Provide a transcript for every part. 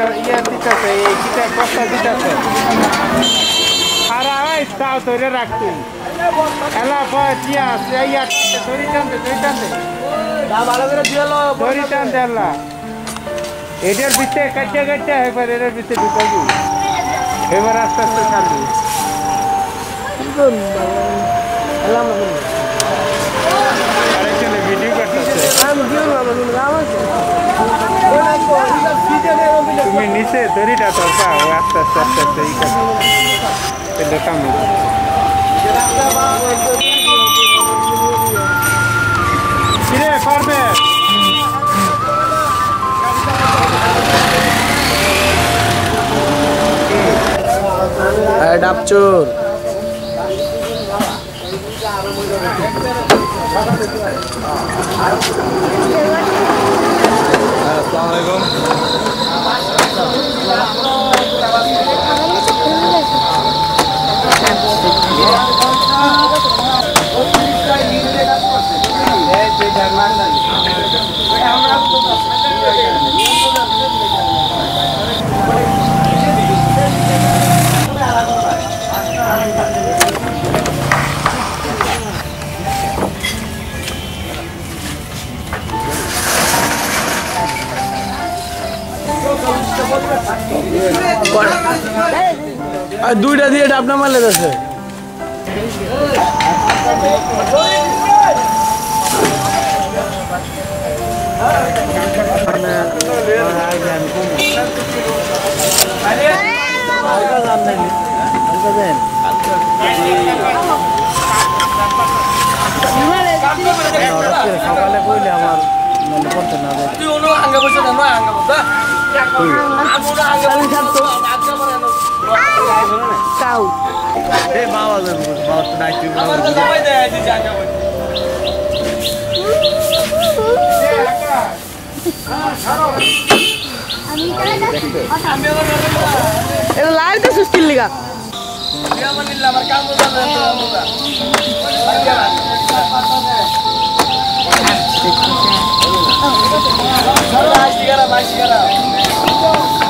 দিতে ইয়ে দিতেছে এই কিটা বস্তা দিতেছে। আর আয় তাও ধরে রাখতে এলা পয় ইয়া ধরি টানতে ধরি টানতে ধরি টানতে এলা। এটার ভিতরে কাটতে কাটতে এবার এটার ভিতরে ঢুকাবি এবার আস্তে আস্তে ছাড়বি। তুমি নিচে দড়িটা তো পাও আস্তে আস্তে আস্তে আস্তে ই করো কিরে করবে ডাবচোর। Diego. দুইটা দিয়ে ডাবনা মারলে যাচ্ছে। সকালে কইলে আমার মনে পড়তে না এটা লাইট স্টিল লিগা কি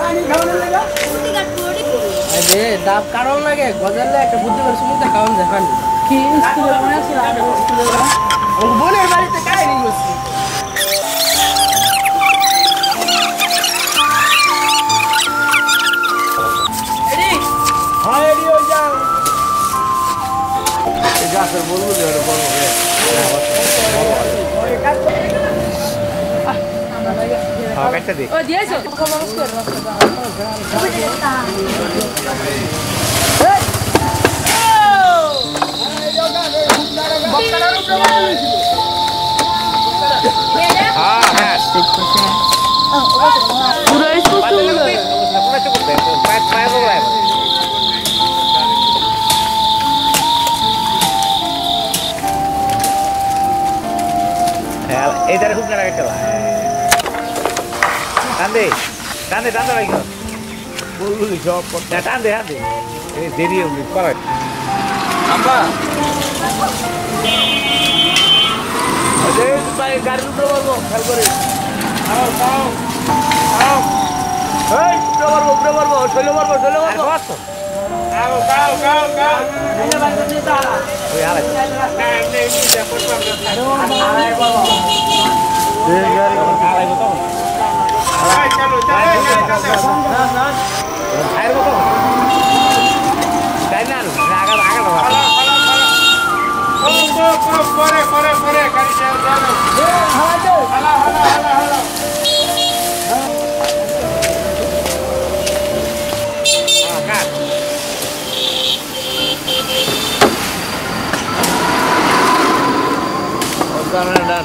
যা ডাব কারণ লাগে গজালে একটা বুদ্ধি করে সুমুখটা খাওয়ান দেখান কি স্কুলে মনে আছে? বোনের বাড়িতে কাহিনী করছি গাছের বলব যে ওটা বড় হ্যাঁ কাটতে দে। ও দিয়েছ? হ্যাঁ হ্যাঁ। পুরো স্কুল পায়ে পায়ে বলায় এইটারে খুব কেনা গেছে টান দে টান দে টান দে ভাই বলব সব না টান দে টান দে এই দেরি করাই আব্বা ভাই গাড়ির উপরে পারব খেয়াল করে। এই উপরে উপরে শৈলে শৈলে ওই আরে পরে পরে পরে গাড়ি চালাও চালাও হালা হালা হালা হালা হ্যাঁ কাট ডান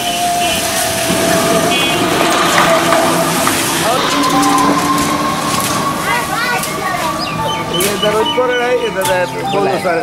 বলে এটা রোজ করে নাই এটা বলল স্যার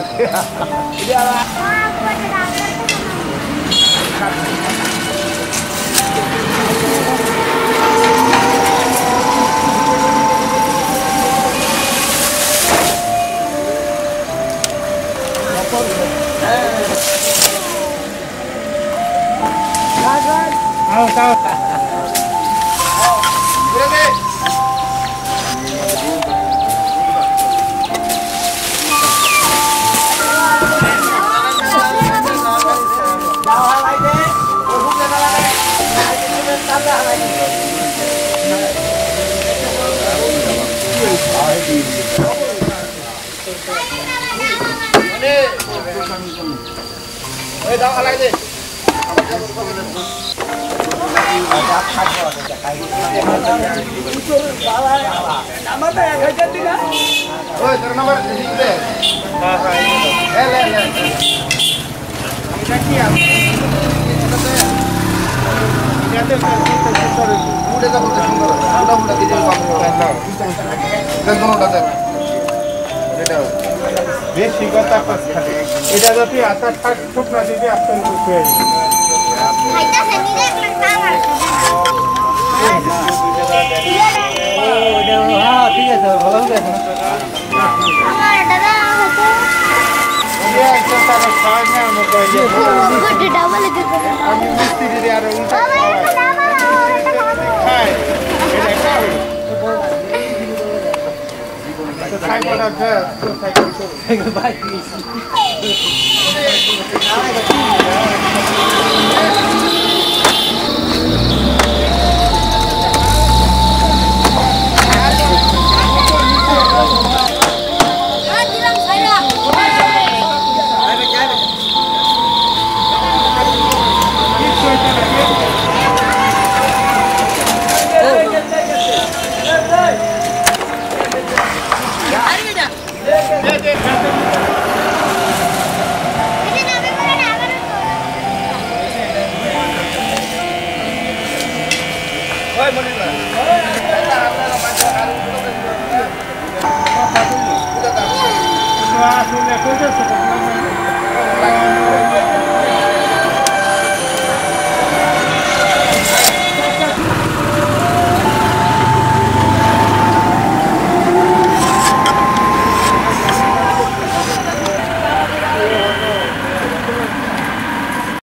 দেখ কোনটা দেখ। এটা বেশি কথা খালি এটা যদি আচার থাক শুকনা দিবি আপনার হ্যাঁ আমি মিষ্টি দিদি উল্টা খাই তো খাই করা যায় তো খাই করতে Gracias.